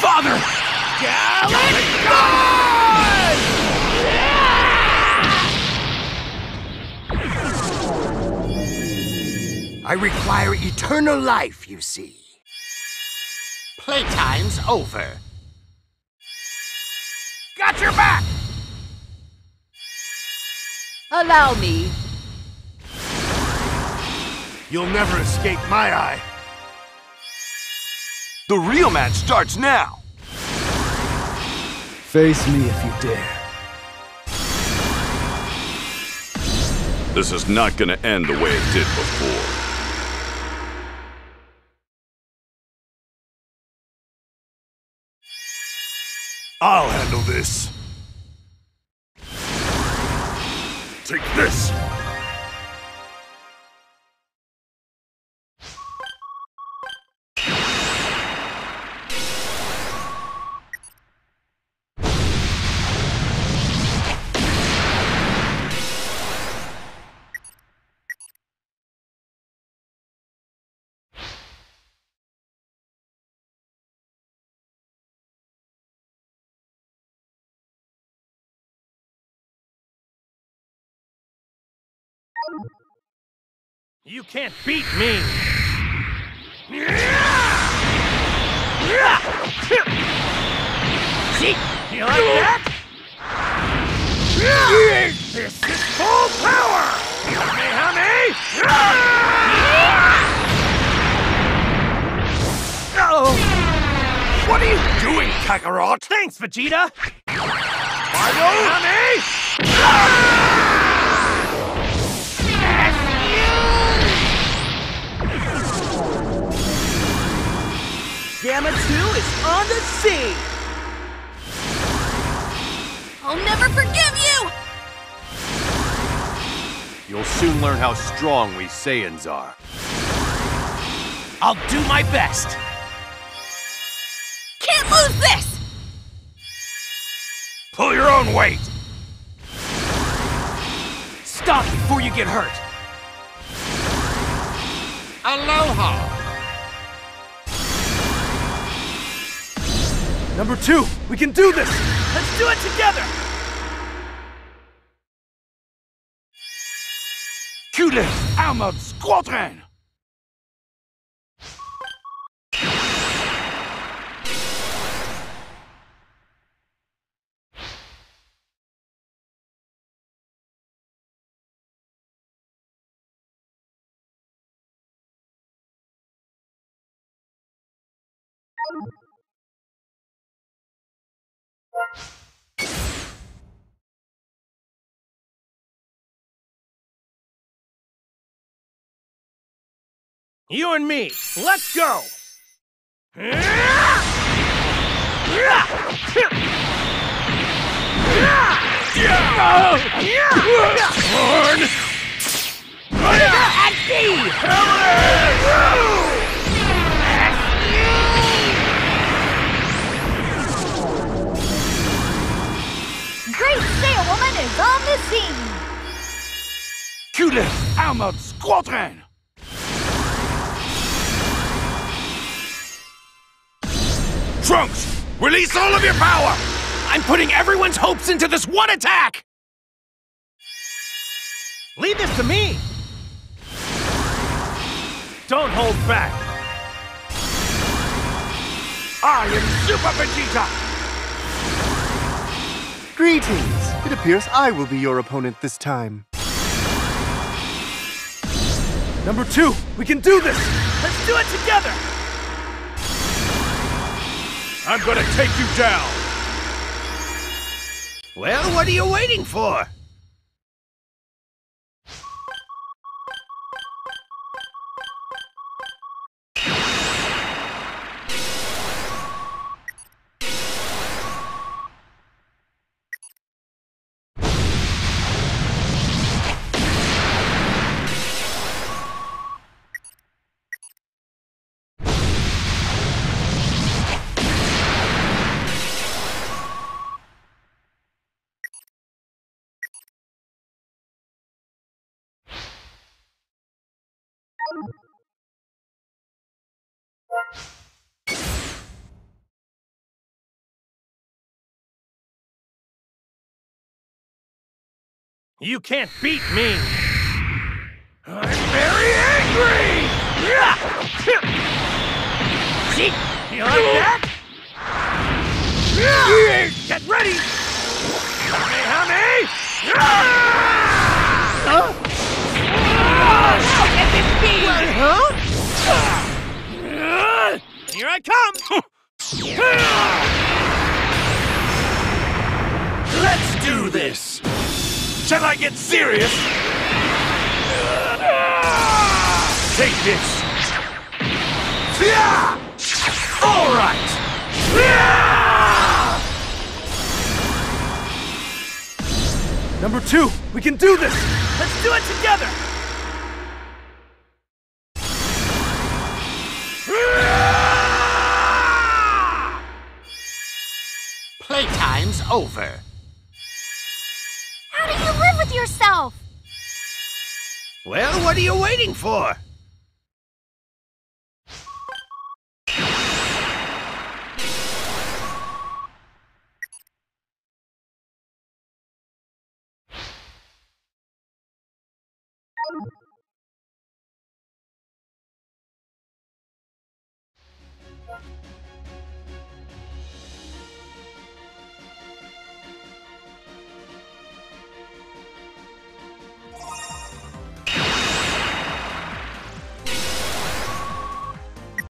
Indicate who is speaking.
Speaker 1: Father!
Speaker 2: I require eternal life, you see. Playtime's over. Got your back!
Speaker 3: Allow me.
Speaker 1: You'll never escape my eye.
Speaker 4: The real match starts now!
Speaker 5: Face me if you dare.
Speaker 4: This is not gonna end the way it did before.
Speaker 1: I'll handle this. Take this! You can't beat me! See? You like that? This is full power! Kamehameha! Oh! What are you doing, Kakarot? Thanks, Vegeta! Kamehameha!
Speaker 3: Gamma 2 is on the scene!
Speaker 6: I'll never forgive you!
Speaker 7: You'll soon learn how strong we Saiyans are.
Speaker 1: I'll do my best!
Speaker 6: Can't lose this!
Speaker 1: Pull your own weight! Stop before you get hurt!
Speaker 2: Aloha!
Speaker 1: Number two, we can do this! Let's do it together! Q-Lift Armored Squadron! You and me, let's go! Horn!
Speaker 6: Great
Speaker 1: Q-Lift Armored Squadron! Trunks, release all of your power! I'm putting everyone's hopes into this one attack! Leave this to me! Don't hold back! I am Super Vegeta!
Speaker 5: Greetings! It appears I will be your opponent this time.
Speaker 1: Number two, we can do this! Let's do it together! I'm gonna take you down! Well, what are you waiting for? You can't beat me! I'm very angry! See? You like that? Get ready! Kamehame! Here I come! Let's do this! Shall I get serious? Take this! All right!
Speaker 5: Number two, we can do this!
Speaker 3: Let's do it together!
Speaker 2: Playtime's over.
Speaker 6: Yourself?
Speaker 1: Well, what are you waiting for?